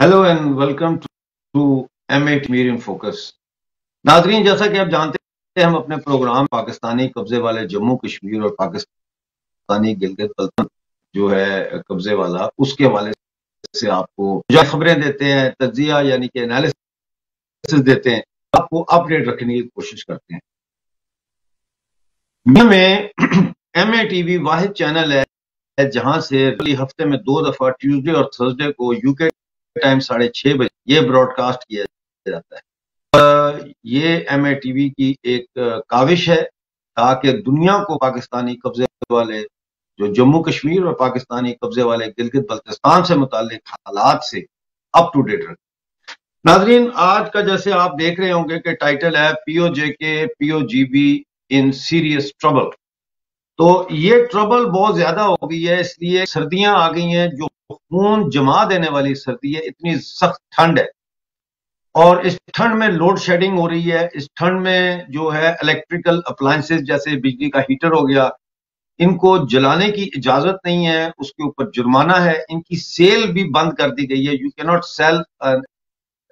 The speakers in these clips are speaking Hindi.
Hello and welcome to M eight medium focus नाजरीन जैसा कि आप जानते हैं हम अपने प्रोग्राम पाकिस्तानी कब्जे वाले जम्मू कश्मीर और पाकिस्तानी गिलगित बल्तन जो है कब्जे वाला, उसके हवाले से आपको जो खबरें देते हैं, तजिया यानी कि एनालिसिस देते हैं, आपको अपडेट रखने की कोशिश करते हैं। में M A TV Wahid channel है, जहाँ से हफ़्ते में दो दफ़ा ट्यूसडे और थर्सडे को यूके टाइम साढ़े छह बजे ये ब्रॉडकास्ट किया जाता है। ये एम की एक काविश है ताकि दुनिया को पाकिस्तानी कब्जे वाले, जो जम्मू कश्मीर और पाकिस्तानी कब्जे वाले गिलगित बल्तिस्तान से मुतालिक हालात से अप टू डेट रखें। नाजरीन, आज का जैसे आप देख रहे होंगे कि टाइटल है PO J K PO G B in serious trouble तो ये ट्रबल बहुत ज़्यादा हो गई है, इसलिए सर्दियाँ आ गई हैं, जो खून जमा देने वाली सर्दी है, इतनी सख्त ठंड है। और इस ठंड में लोड शेडिंग हो रही है, इस ठंड में जो है इलेक्ट्रिकल अप्लायंसेज जैसे बिजली का हीटर हो गया, इनको जलाने की इजाज़त नहीं है, उसके ऊपर जुर्माना है, इनकी सेल भी बंद कर दी गई है। You can not sell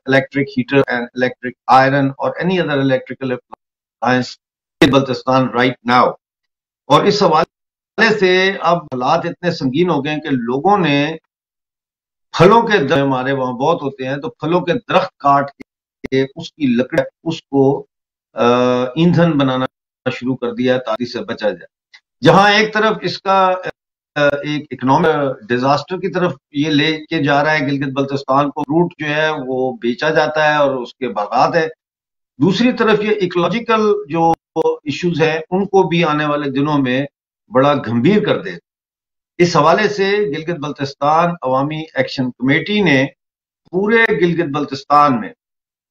electric heater and electric iron और any other electrical Baltistan right now और इस हवाले से अब हालात इतने संगीन हो गए कि लोगों ने फलों के दर हमारे वहाँ बहुत होते हैं तो फलों के दरख्त काट के उसकी लकड़, उसको ईंधन बनाना शुरू कर दिया ताकि से बचा जाए। जहाँ एक तरफ़ इसका एक इकोनॉमिक डिजास्टर की तरफ़ ये लेके जा रहा है, गिलगित बल्तिस्तान को, रूट जो है वो बेचा जाता है और उसके बागात है। दूसरी तरफ़ ये इकोलॉजिकल जो इश्यूज़ है, उनको भी आने वाले दिनों में बड़ा गंभीर कर दे इस हवाले से गिलगित बल्तिस्तान अवामी एक्शन कमेटी ने पूरे गिलगित बल्तिस्तान में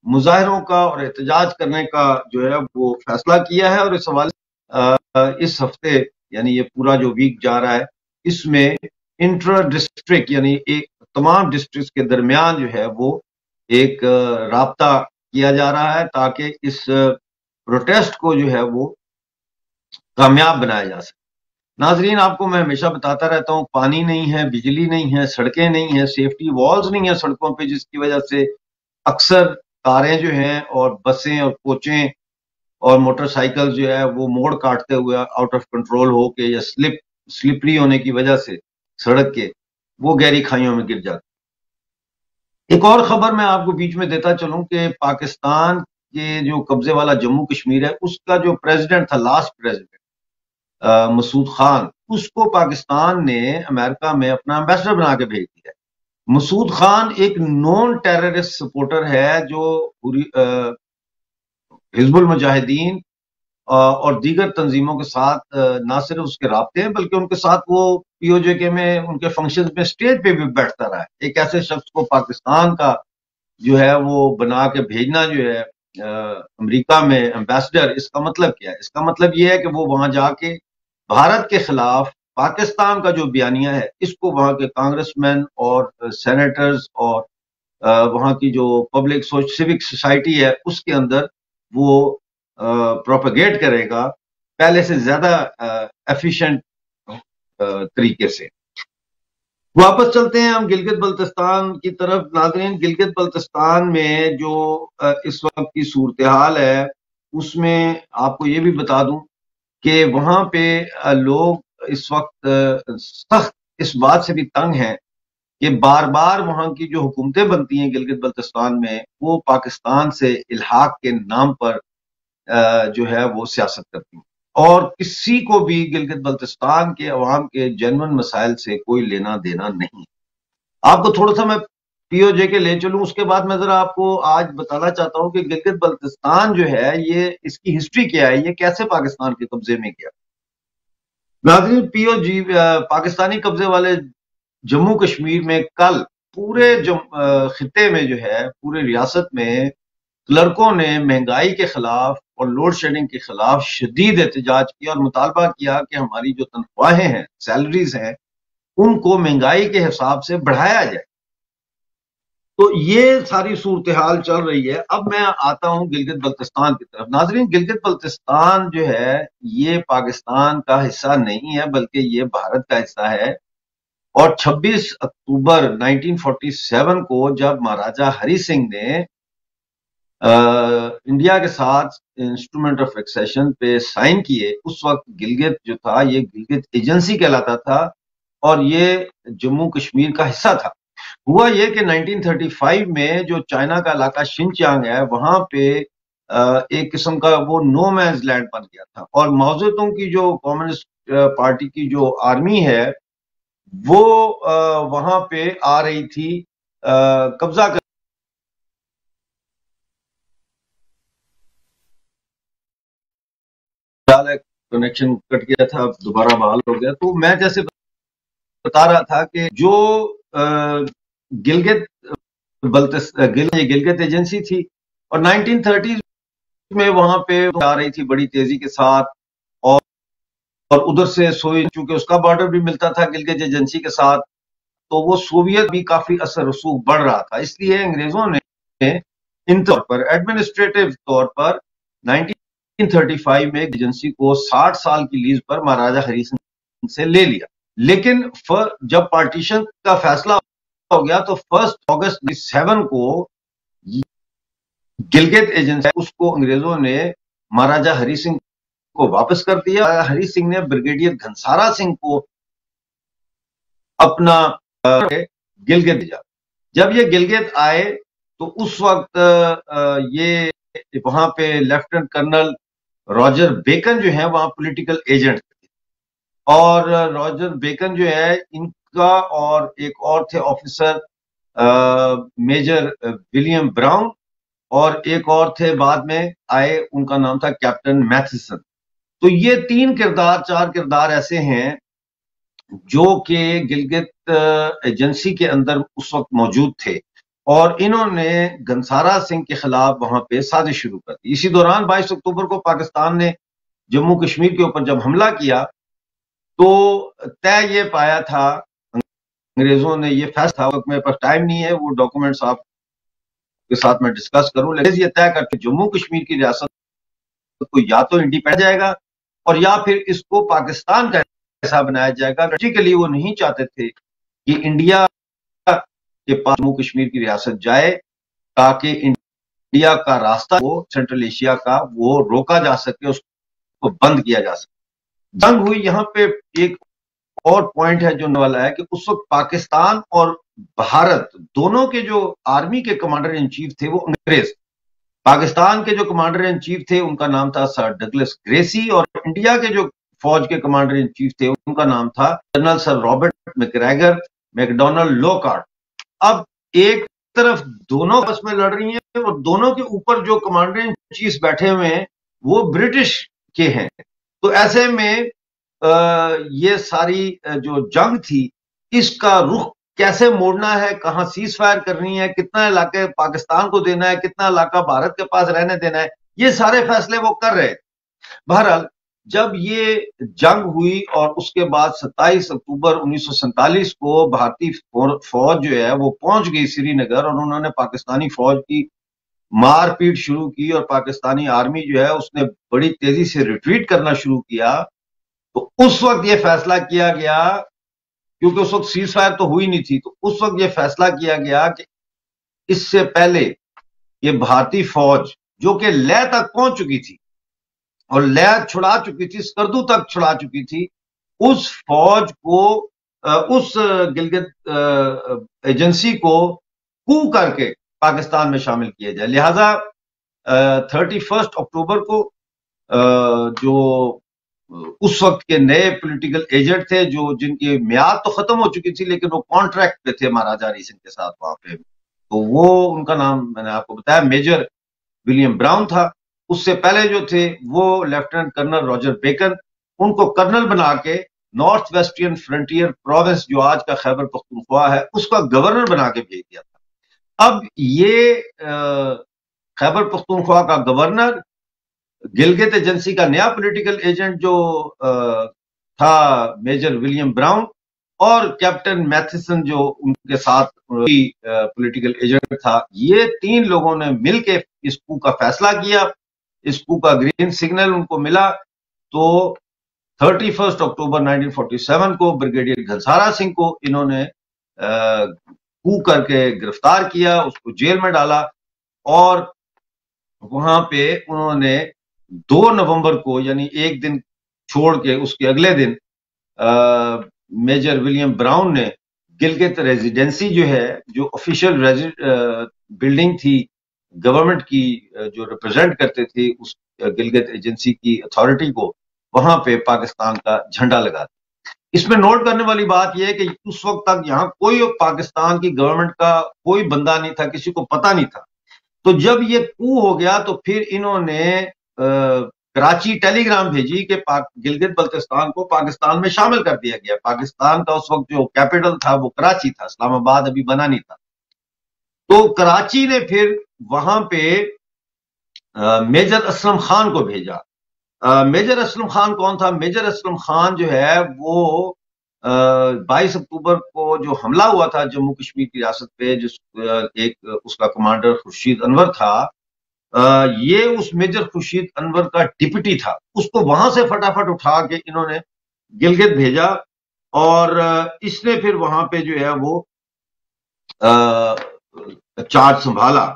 मुजाहरों का और एहतजाज करने का जो है वो फैसला किया है और इस हवाले इस हफ़्ते, यानी ये पूरा जो वीक जा रहा है, इसमें इंटर डिस्ट्रिक्ट यानी एक तमाम डिस्ट्रिक्ट के दरमियान जो है वो एक रबता किया जा रहा है ताकि इस प्रोटेस्ट को जो है वो कामयाब बनाया जा सके। नाजरीन, आपको मैं हमेशा बताता रहता हूँ, पानी नहीं है, बिजली नहीं है, सड़कें नहीं है सेफ्टी वॉल्स नहीं है सड़कों पे, जिसकी वजह से अक्सर कारें जो हैं और बसें और कोचें और मोटरसाइकिल जो है, वो मोड़ काटते हुए आउट ऑफ़ कंट्रोल हो के या स्लिप स्लिपरी होने की वजह से सड़क के, वो गहरी खाइयों में गिर जाते एक और खबर मैं आपको बीच में देता चलूँ कि पाकिस्तान के जो कब्जे वाला जम्मू कश्मीर है, उसका जो प्रेसिडेंट था लास्ट प्रेसिडेंट मसूद खान, उसको पाकिस्तान ने अमेरिका में अपना एम्बेसडर बना के भेज दिया मसूद खान एक नॉन टेररिस्ट सपोर्टर है जो हिजबुल मुजाहिदीन और दीगर तंजीमों के साथ ना सिर्फ़ उसके रबते हैं, बल्कि उनके साथ वो पीओजे के में, उनके फ़ंक्शन में स्टेज पे भी बैठता रहा है। एक ऐसे शख्स को पाकिस्तान का जो है वो बना के भेजना जो है अमेरिका में एम्बेसडर इसका मतलब क्या है? इसका मतलब ये है कि वो वहाँ जाके भारत के खिलाफ पाकिस्तान का जो बयानिया है, इसको वहाँ के कांग्रेसमैन और सेनेटर्स और वहाँ की जो पब्लिक सिविक सोसाइटी है, उसके अंदर वो प्रोपगेट करेगा पहले से ज़्यादा एफिशिएंट तरीके से। वापस चलते हैं हम गिलगित बल्तिस्तान की तरफ़। नाजरीन, गिलगित बल्तिस्तान में जो इस वक्त की सूरत हाल है, उसमें आपको ये भी बता दूँ कि वहाँ पे लोग इस वक्त सख्त इस बात से भी तंग हैं कि बार बार वहाँ की जो हुकूमतें बनती हैं गिलगित बल्तिस्तान में, वो पाकिस्तान से इलाहाक के नाम पर जो है वो सियासत करती हैं। और किसी को भी गिलगित बल्तिस्तान के अवाम के जनवन मसाइल से कोई लेना देना नहीं आपको थोड़ा सा मैं पीओजे के ले चलूँ, उसके बाद मैं जरा आपको आज बताना चाहता हूँ कि गिलगित बल्तिस्तान जो है, ये इसकी हिस्ट्री क्या है? ये कैसे पाकिस्तान के कब्जे में गया? नाजरीन पीओजी पाकिस्तानी कब्जे वाले जम्मू कश्मीर में कल पूरे खत्े में जो है, पूरे रियासत में क्लर्कों ने महँगाई के खिलाफ और लोड शेडिंग के खिलाफ शदीद एहतजाज किया और मुतालबा किया कि हमारी जो तनख्वाहें हैं सैलरीज हैं, उनको महँगाई के हिसाब से बढ़ाया जाए। तो ये सारी सूरत हाल चल रही है। अब मैं आता हूँ गिलगित बल्तिस्तान की तरफ़। नाजरीन गिलगित बल्तिस्तान जो है ये पाकिस्तान का हिस्सा नहीं है बल्कि ये भारत का हिस्सा है। और 26 अक्टूबर 1947 को जब महाराजा हरि सिंह ने आ, इंडिया के साथ इंस्ट्रूमेंट ऑफ़ एक्सेशन पे साइन किए उस वक्त गिलगित जो था ये गिलगित एजेंसी कहलाता था और ये जम्मू कश्मीर का हिस्सा था। हुआ ये कि 1935 में जो चाइना का इलाका शिनचांग है, वहाँ पे एक किस्म का वो नो मैंस लैंड बन गया था। और मौजूदों की जो कम्युनिस्ट पार्टी की जो आर्मी है, वो वहाँ पे आ रही थी कब्जा कर कनेक्शन कट गया था दोबारा बहाल हो गया। तो मैं जैसे बता रहा था कि जो गिलगित, बल्तिस, गिल गिलगित एजेंसी थी और 1930 में वहाँ पे आ रही थी बड़ी तेज़ी के साथ और और उधर से सोई, चूँकि उसका बॉर्डर भी मिलता था गिलगित एजेंसी के साथ तो वो सोवियत भी काफ़ी असर रसूख बढ़ रहा था। इसलिए अंग्रेज़ों ने इन तौर पर एडमिनिस्ट्रेटिव तौर पर 1935 में एजेंसी को 60 साल की लीज पर महाराजा हरी सिंह से ले लिया। लेकिन जब पार्टीशन का फैसला हो गया तो फ़र्स्ट अगस्त सेवन को गिलगित एजेंसी उसको अंग्रेज़ों ने महाराजा हरि सिंह को वापस कर दिया। हरि सिंह ने ब्रिगेडियर घनसारा सिंह को अपना गिलगित दिया जब ये गिलगित आए तो उस वक्त ये वहाँ पे लेफ्टिनेंट कर्नल रॉजर बेकन जो है, वहाँ पॉलिटिकल एजेंट थे। और रॉजर बेकन जो है इन का और एक और थे ऑफिसर मेजर विलियम ब्राउन और एक और थे बाद में आए, उनका नाम था कैप्टन मैथिसन तो ये तीन किरदार, चार किरदार ऐसे हैं जो कि गिलगित एजेंसी के अंदर उस वक्त मौजूद थे और इन्होंने गंसारा सिंह के खिलाफ वहाँ पे साजिश शुरू कर दी। इसी दौरान 22 अक्टूबर को पाकिस्तान ने जम्मू कश्मीर के ऊपर जब हमला किया तो तय ये पाया था अंग्रेज़ों ने ये फैसला मेरे पास टाइम नहीं है, वो डॉक्यूमेंट्स आप के साथ मैं डिस्कस करूँ। लेकिन ये तय करके जम्मू कश्मीर की रियासत को या तो इंडिपेंडेंट जाएगा और या फिर इसको पाकिस्तान का ऐसा बनाया जाएगा। लॉजिकली वो नहीं चाहते थे कि इंडिया के पास जम्मू कश्मीर की रियासत जाए, ताकि इंडिया का रास्ता वो सेंट्रल एशिया का वो रोका जा सके, उसको बंद किया जा सके। जंग हुई यहाँ पे एक और पॉइंट है जो वाला है कि उस वक्त पाकिस्तान और भारत दोनों के जो आर्मी के कमांडर इन चीफ थे वो अंग्रेज़। पाकिस्तान के जो कमांडर इन चीफ थे, उनका नाम था सर डगलस ग्रेसी और इंडिया के जो फौज के कमांडर इन चीफ थे, उनका नाम था general sir Robert McGregor Macdonald Lockhart अब एक तरफ़ दोनों बस में लड़ रही हैं और दोनों के ऊपर जो कमांडर इन चीफ बैठे हुए हैं, वो ब्रिटिश के हैं। तो ऐसे में ये सारी जो जंग थी, इसका रुख कैसे मोड़ना है, कहाँ सीज फायर करनी है, कितना इलाके पाकिस्तान को देना है, कितना इलाका भारत के पास रहने देना है, ये सारे फैसले वो कर रहे बहरहाल, जब ये जंग हुई और उसके बाद 27 अक्टूबर उन्नीस सौ सैंतालीस को भारतीय फौज जो है, वो पहुँच गई श्रीनगर और उन्होंने पाकिस्तानी फौज की मारपीट शुरू की और पाकिस्तानी आर्मी जो है, उसने बड़ी तेज़ी से रिट्रीट करना शुरू किया। तो उस वक्त ये फैसला किया गया, क्योंकि उस वक्त सीज फायर तो हुई नहीं थी तो उस वक्त ये फैसला किया गया कि इससे पहले ये भारतीय फौज, जो कि लय तक पहुँच चुकी थी, और लय छुड़ा चुकी थी, स्कर्दू तक छुड़ा चुकी थी, उस फौज को उस गिलगित एजेंसी को कू करके पाकिस्तान में शामिल किया जाए। लिहाजा थर्टी फ़र्स्ट अक्टूबर को जो उस वक्त के नए पॉलिटिकल एजेंट थे जो जिनकी म्याद तो खत्म हो चुकी थी, लेकिन वो कॉन्ट्रैक्ट पे थे महाराजा हरी सिंह के साथ वहाँ पे। तो वो उनका नाम मैंने आपको बताया, मेजर विलियम ब्राउन था। उससे पहले जो थे, वो लेफ्टिनेंट कर्नल रॉजर बेकन, उनको कर्नल बना के नॉर्थ वेस्टर्न फ्रंटियर प्रोविंस, जो आज का खैबर पख्तूनख्वा है, उसका गवर्नर बना के भेज दिया था। अब ये खैबर पख्तूनख्वा का गवर्नर गिलगित एजेंसी का नया पॉलिटिकल एजेंट जो था मेजर विलियम ब्राउन और कैप्टन मैथिसन जो उनके साथ पॉलिटिकल एजेंट था, ये तीन लोगों ने मिलकर इस कू का फैसला किया। इस कू का ग्रीन सिग्नल उनको मिला। तो थर्टी फ़र्स्ट अक्टूबर 1947 को ब्रिगेडियर घनसारा सिंह को इन्होंने कू करके गिरफ़्तार किया, उसको जेल में डाला और वहाँ पे उन्होंने 2 नवंबर को यानी एक दिन छोड़ के उसके अगले दिन आ, मेजर विलियम ब्राउन ने गिलगित रेजिडेंसी जो है जो ऑफिशियल बिल्डिंग थी गवर्नमेंट की जो रिप्रेजेंट करते थे उस गिलगित एजेंसी की अथॉरिटी को वहाँ पे पाकिस्तान का झंडा लगा दिया। इसमें नोट करने वाली बात यह है कि उस वक्त तक यहाँ कोई पाकिस्तान की गवर्नमेंट का कोई बंदा नहीं था किसी को पता नहीं था। तो जब ये कू हो गया तो फिर इन्होंने कराची टेलीग्राम भेजी कि गिलगित बल्तिस्तान को पाकिस्तान में शामिल कर दिया गया। पाकिस्तान का उस वक्त जो कैपिटल था वो कराची था। इस्लामाबाद अभी बना नहीं था। तो कराची ने फिर वहाँ पे आ, मेजर असलम खान को भेजा। आ, मेजर असलम खान कौन था? मेजर असलम खान जो है वो बाईस अक्टूबर को जो हमला हुआ था जम्मू कश्मीर की रियासत पे जिस एक उसका कमांडर खुर्शीद अनवर था ये उस मेजर खुर्शीद अनवर का डिप्टी था। उसको वहाँ से फटाफट उठा के इन्होंने गिलगित भेजा और इसने फिर वहाँ पे जो है वो चार्ज संभाला।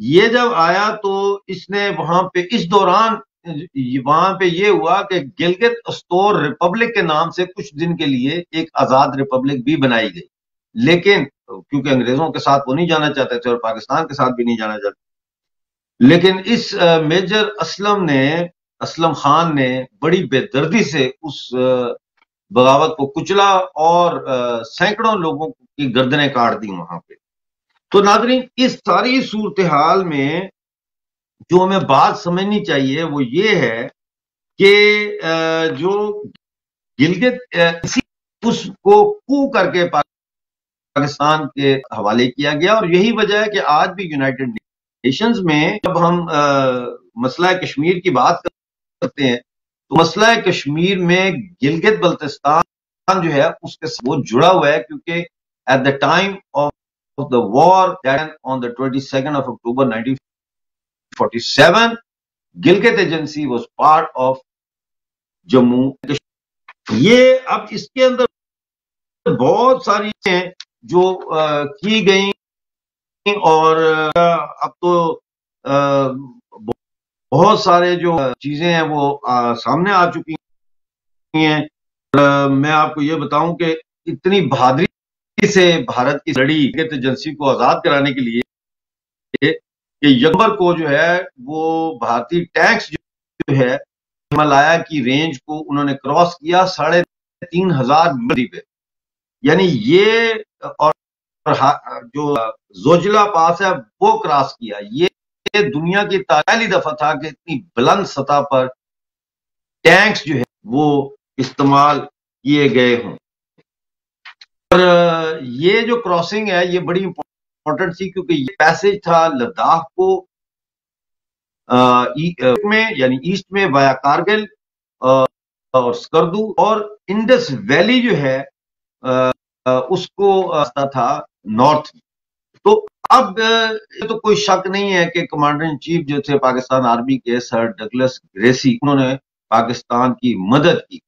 ये जब आया तो इसने वहाँ पे, इस दौरान वहाँ पे ये हुआ कि गिलगित अस्तोर रिपब्लिक के नाम से कुछ दिन के लिए एक आज़ाद रिपब्लिक भी बनाई गई। लेकिन, क्योंकि अंग्रेज़ों के साथ वो नहीं जाना चाहते थे और पाकिस्तान के साथ भी नहीं जाना चाहते लेकिन इस मेजर असलम ने, असलम खान ने बड़ी बेदर्दी से उस बगावत को कुचला और सैकड़ों लोगों की गर्दनें काट दी वहाँ पे। तो नादरीन इस सारी सूरत हाल में जो हमें बात समझनी चाहिए वो ये है कि जो गिलगित उसको कू करके पाकिस्तान के हवाले किया गया और यही वजह है कि आज भी यूनाइटेड नेशंस में जब हम मसला कश्मीर की बात करते हैं तो मसला कश्मीर में गिलगित बल्तिस्तान जो है उसके वो जुड़ा हुआ है क्योंकि at the time of the war on the twenty second of October 47 Gilgit agency was part of Jammu ये अब इसके अंदर बहुत सारी हैं जो आ, की गई और अब तो बहुत सारे जो चीज़ें हैं वो सामने आ चुकी हैं। मैं आपको ये बताऊँ कि इतनी बहादुरी से भारत की लड़ी एजेंसी को आज़ाद कराने के लिए कि यकबर को जो है, वो भारतीय टैक्स जो है, हिमालय की रेंज को उन्होंने क्रॉस किया साढ़े तीन हज़ार पे। यानी ये, और जो जोजिला पास है वो क्रॉस किया। ये दुनिया की पहली दफ़ा था कि इतनी बुलंद सतह पर टैंक्स जो है वो इस्तेमाल किए गए हों। और ये जो क्रॉसिंग है ये बड़ी इंपॉर्टेंट थी क्योंकि ये पैसेज था लद्दाख को आ, में यानी ईस्ट में वाया कारगिल और स्कर्दू और इंडस वैली जो है आ, उसको था नॉर्थ। तो अब ये तो कोई शक नहीं है कि कमांडर इन चीफ जो थे पाकिस्तान आर्मी के, सर डगलस ग्रेसी, उन्होंने पाकिस्तान की मदद की।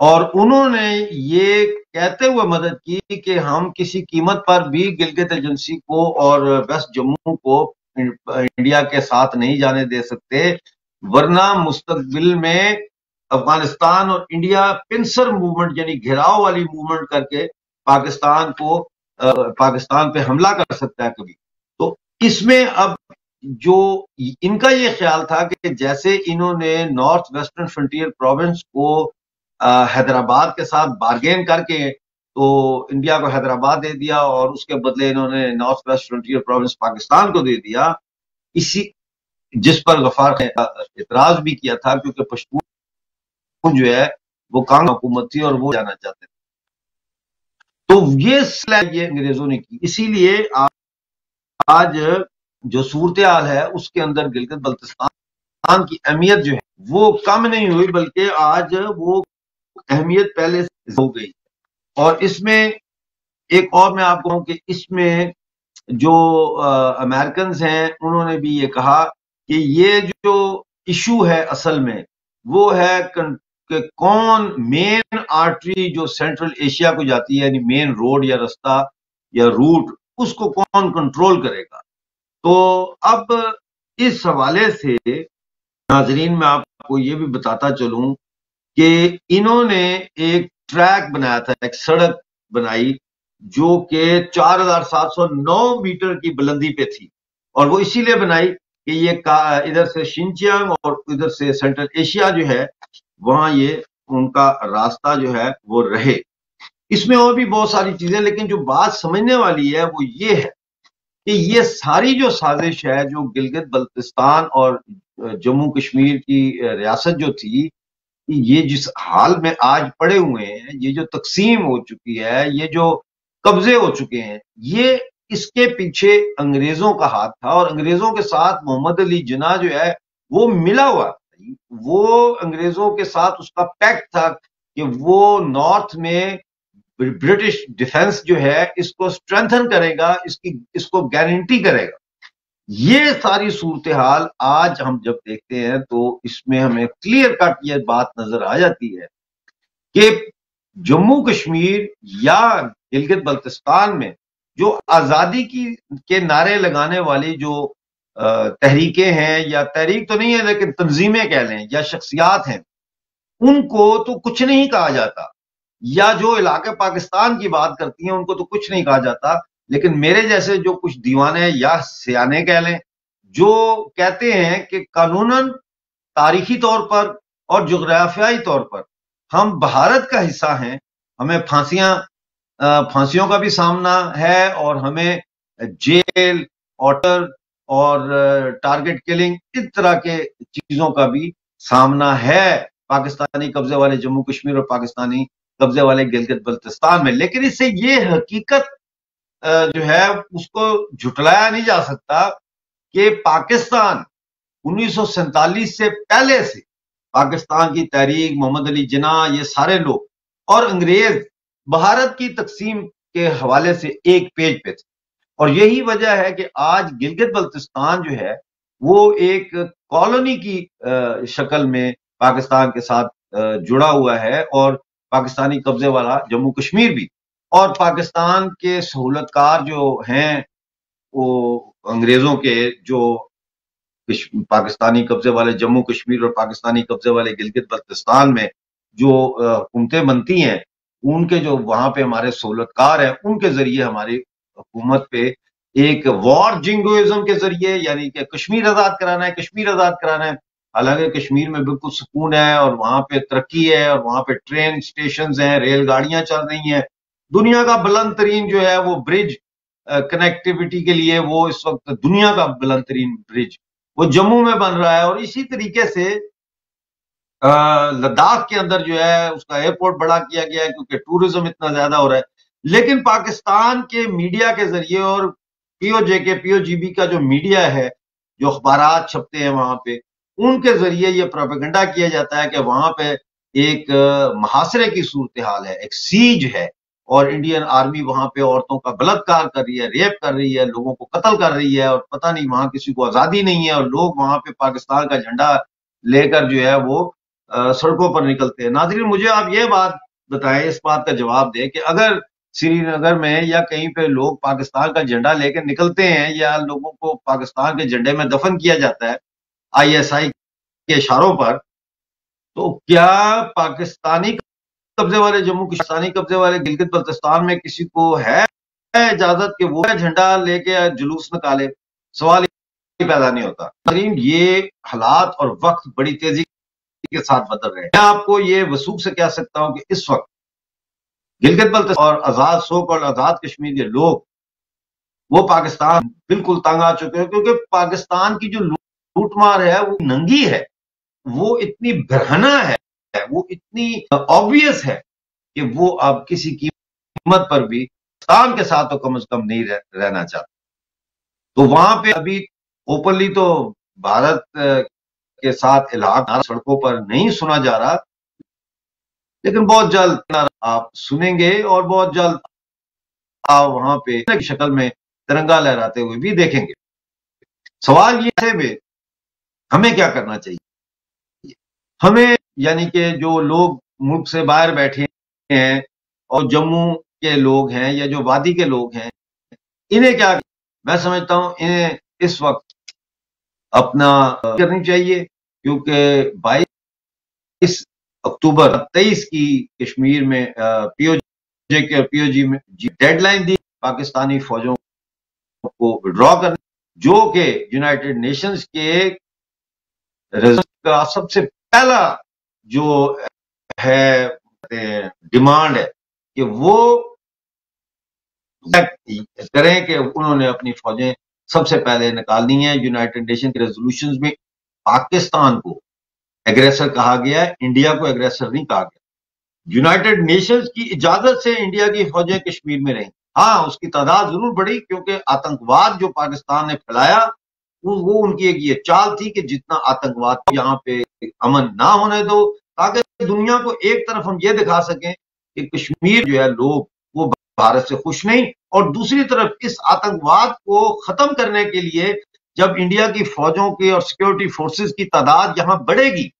और उन्होंने ये कहते हुए मदद की कि हम किसी कीमत पर भी गिलगित एजेंसी को और वेस्ट जम्मू को इंडिया के साथ नहीं जाने दे सकते, वरना मुस्तबिल में अफ़गानिस्तान और इंडिया पिंसर मूवमेंट, यानी घेराव वाली मूवमेंट करके पाकिस्तान को पाकिस्तान पे हमला कर सकता है कभी। तो इसमें अब जो इनका ये ख्याल था कि जैसे इन्होंने नॉर्थ वेस्टर्न फ्रंटियर प्रोविंस को हैदराबाद के साथ बार्गेन करके तो इंडिया को हैदराबाद दे दिया और उसके बदले इन्होंने north west frontier province Pakistan को दे दिया, इसी जिस पर गफार ने इतराज भी किया था क्योंकि पश्तून जो है वो कांग हुकूमत थी और वो जाना चाहते थे। तो ये स्लैब ये अंग्रेज़ों ने की। इसीलिए आज जो सूरत हाल है, उसके अंदर गिलगित बल्तिस्तान की अहमियत जो है, वो कम नहीं हुई, बल्कि आज वो अहमियत पहले से हो गई। और इसमें एक और मैं आपको कहूँ कि इसमें जो अमेरिकन हैं, उन्होंने भी ये कहा कि ये जो इशू है असल में, वो है कि कौन मेन आर्टरी जो सेंट्रल एशिया को जाती है यानी मेन रोड या रास्ता या रूट उसको कौन कंट्रोल करेगा? तो अब इस हवाले से नाजरीन मैं आपको ये भी बताता चलूँ कि इन्होंने एक ट्रैक बनाया था एक सड़क बनाई जो कि 4,709 मीटर की बुलंदी पे थी। और वो इसीलिए बनाई कि ये इधर से शिंचियांग और इधर से सेंट्रल एशिया जो है वहाँ ये उनका रास्ता जो है वो रहे। इसमें और भी बहुत सारी चीज़ें लेकिन जो बात समझने वाली है वो ये है कि ये सारी जो साजिश है, जो गिलगित बल्तिस्तान और जम्मू कश्मीर की रियासत जो थी, ये जिस हाल में आज पड़े हुए हैं, ये जो तकसीम हो चुकी है, ये जो कब्जे हो चुके हैं, ये इसके पीछे अंग्रेज़ों का हाथ था और अंग्रेज़ों के साथ मोहम्मद अली जिना जो है वो मिला हुआ वो अंग्रेज़ों के साथ उसका पैक्ट था कि वो नॉर्थ में ब्रिटिश डिफेंस जो है, इसको स्ट्रेंथन करेगा, इसकी, इसको गारंटी करेगा। ये सारी सूरत हाल आज हम जब देखते हैं तो इसमें हमें क्लियर कट ये बात नज़र आ जाती है कि जम्मू कश्मीर या गिलगित बल्तिस्तान में जो आज़ादी की, के नारे लगाने वाली जो तहरीकें हैं या तहरीक तो नहीं है, लेकिन तंजीमें कह लें या शख्सियात हैं, उनको तो कुछ नहीं कहा जाता। या जो इलाके पाकिस्तान की बात करती हैं, उनको तो कुछ नहीं कहा जाता। लेकिन मेरे जैसे जो कुछ दीवाने या सियाने कह लें, जो कहते हैं कि कानूनन तारीखी तौर पर और जोग्राफियाई तौर पर हम भारत का हिस्सा हैं, हमें फांसियाँ फांसियों का भी सामना है और हमें जेल ऑटर और टारगेट किलिंग इस तरह के चीज़ों का भी सामना है पाकिस्तानी कब्जे वाले जम्मू कश्मीर और पाकिस्तानी कब्जे वाले गिलगित बल्तिस्तान में। लेकिन इससे ये हकीकत जो है उसको झुटलाया नहीं जा सकता कि पाकिस्तान उन्नीस सौ सैंतालीस से पहले से पाकिस्तान की तहरीक, मोहम्मद अली जिना, ये सारे लोग और अंग्रेज़, भारत की तकसीम के हवाले से एक पेज पे थे। और यही वजह है कि आज गिलगित बल्तिस्तान जो है, वो एक कॉलोनी की शक्ल में पाकिस्तान के साथ जुड़ा हुआ है और पाकिस्तानी कब्जे वाला जम्मू कश्मीर भी। और पाकिस्तान के सहूलतकार जो हैं, वो अंग्रेज़ों के जो पाकिस्तानी कब्जे वाले जम्मू कश्मीर और पाकिस्तानी कब्जे वाले गिलगित बल्तिस्तान में जो हुकूमतें बनती हैं, उनके जो वहाँ पे हमारे सहूलतकार हैं, उनके ज़रिए हमारी हुकूमत पे एक वॉर जिंगोइज्म के ज़रिए, यानी कि कश्मीर आज़ाद कराना है, कश्मीर आज़ाद कराना है। हालाँकि कश्मीर में बिल्कुल सुकून है और वहाँ पे तरक्की है और वहाँ पे ट्रेन स्टेशन हैं, रेलगाड़ियाँ चल रही हैं। दुनिया का बुलंद तरीन जो है वो ब्रिज कनेक्टिविटी के लिए वो इस वक्त दुनिया का बुलंद तरीन ब्रिज वो जम्मू में बन रहा है और इसी तरीके से लद्दाख के अंदर जो है उसका एयरपोर्ट बड़ा किया गया है क्योंकि टूरिज़्म इतना ज़्यादा हो रहा है। लेकिन पाकिस्तान के मीडिया के ज़रिए और पीओजे के पीओजीबी का जो मीडिया है, जो अखबार छपते हैं वहाँ पे, उनके ज़रिए ये प्रोपेगंडा किया जाता है कि वहाँ पे एक महासरे की सूरत हाल है, एक सीज है, और इंडियन आर्मी वहाँ पे औरतों का बलात्कार कर रही है रेप कर रही है, लोगों को कत्ल कर रही है, और पता नहीं वहाँ किसी को आज़ादी नहीं है, और लोग वहाँ पे पाकिस्तान का झंडा लेकर जो है वो सड़कों पर निकलते हैं। नाजरीन, मुझे आप ये बात बताएँ, इस बात का जवाब दें कि अगर श्रीनगर में या कहीं पे लोग पाकिस्तान का झंडा लेकर निकलते हैं या लोगों को पाकिस्तान के झंडे में दफन किया जाता है आईएसआई के इशारों पर तो क्या पाकिस्तानी कब्जे वाले, जम्मू कश्मीर कब्जे वाले गिलगित बल्तिस्तान में किसी को है इजाज़त के वो झंडा लेके जुलूस निकाले? सवाल पैदा नहीं होता। ये हालात और वक्त बड़ी तेज़ी के साथ बदल रहे हैं। मैं आपको ये वसूख से कह सकता हूँ कि इस वक्त गिलगित बल्त और आज़ाद सोक और आज़ाद कश्मीर के लोग वो पाकिस्तान बिल्कुल तंग आ चुके हैं क्योंकि पाकिस्तान की जो लूटमार है वो नंगी है वो इतनी बरहना है वो इतनी ऑब्वियस है कि वो अब किसी कीमत पर भी पाकिस्तान के साथ तो कम अज कम नहीं रह, रहना चाहते। तो वहाँ पे अभी ओपनली तो भारत के साथ इलाका सड़कों पर नहीं सुना जा रहा लेकिन बहुत जल्द आप सुनेंगे और बहुत जल्द आप वहाँ पे शक्ल में तिरंगा लहराते हुए भी देखेंगे। सवाल ये में हमें क्या करना चाहिए? हमें यानी कि जो लोग मुल्क से बाहर बैठे हैं और जम्मू के लोग हैं या जो वादी के लोग हैं, इन्हें क्या मैं समझता हूँ इन्हें इस वक्त अपना करनी चाहिए, क्योंकि बाईस अक्टूबर तेईस की कश्मीर में पीओजे के पीओजी में डेडलाइन दी पाकिस्तानी फौजों को विड्रॉ करने, जो कि यूनाइटेड नेशंस के का सबसे पहला जो है डिमांड है कि वो करें कि उन्होंने अपनी फौजें सबसे पहले निकालनी है। यूनाइटेड नेशन के रेजोल्यूशन में पाकिस्तान को एग्रेसर कहा गया है इंडिया को एग्रेसर नहीं कहा गया। यूनाइटेड नेशंस की इजाज़त से इंडिया की फौजें कश्मीर में रही। हाँ उसकी तादाद ज़रूर बढ़ी क्योंकि आतंकवाद जो पाकिस्तान ने फैलाया वो, वो उनकी एक ये चाल थी कि जितना आतंकवाद यहाँ पे अमन ना होने दो ताकि दुनिया को एक तरफ़ हम ये दिखा सकें कि कश्मीर जो है लोग वो भारत से खुश नहीं और दूसरी तरफ़ इस आतंकवाद को खत्म करने के लिए जब इंडिया की फौजों की और सिक्योरिटी फोर्सेस की तादाद यहाँ बढ़ेगी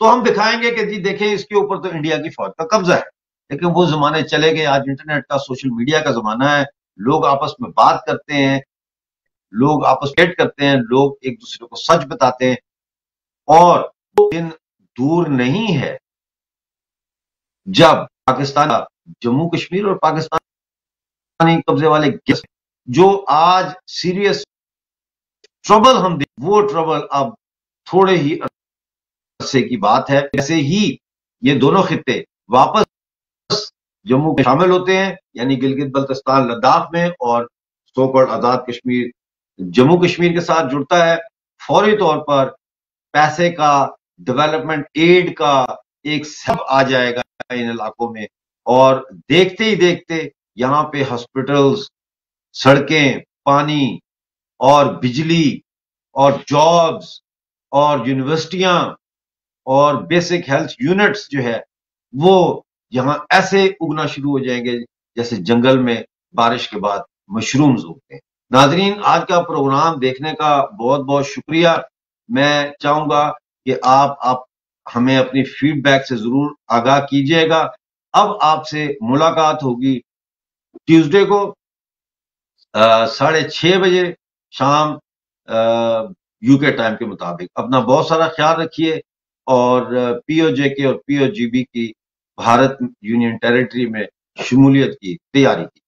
तो हम दिखाएँगे कि जी देखें, इसके ऊपर तो इंडिया की फौज का कब्जा है। लेकिन वो जमाने चले गए, आज इंटरनेट का, सोशल मीडिया का जमाना है। लोग आपस में बात करते हैं, लोग आपस में करते हैं, लोग एक दूसरे को सच बताते हैं। और दिन दूर नहीं है जब पाकिस्तान जम्मू कश्मीर और पाकिस्तानी कब्जे वाले जो आज सीरियस ट्रबल हम देख वो ट्रबल अब थोड़े ही अरसे की बात है। जैसे ही ये दोनों खत्ते वापस जम्मू में शामिल होते हैं, यानी गिलगित बल्तिस्तान लद्दाख में और सोकड़ आज़ाद कश्मीर जम्मू कश्मीर के साथ जुड़ता है। फौरी तौर पर पैसे का डेवलपमेंट एड का एक सब आ जाएगा इन इलाकों में। और देखते ही देखते यहाँ पे हॉस्पिटल्स सड़कें, पानी और बिजली और जॉब्स और यूनिवर्सिटियाँ और बेसिक हेल्थ यूनिट्स जो है, वो यहाँ ऐसे उगना शुरू हो जाएँगे जैसे जंगल में बारिश के बाद मशरूम्स उगते हैं। नाजरीन, आज का प्रोग्राम देखने का बहुत बहुत शुक्रिया। मैं चाहूँगा कि आप आप हमें अपनी फीडबैक से ज़रूर आगाह कीजिएगा। अब आपसे मुलाकात होगी ट्यूसडे को साढ़े छह बजे शाम यूके टाइम के मुताबिक। अपना बहुत सारा ख्याल रखिए और पीओजे के और पीओजीबी की भारत यूनियन टेरिटरी में शमूलियत की तैयारी की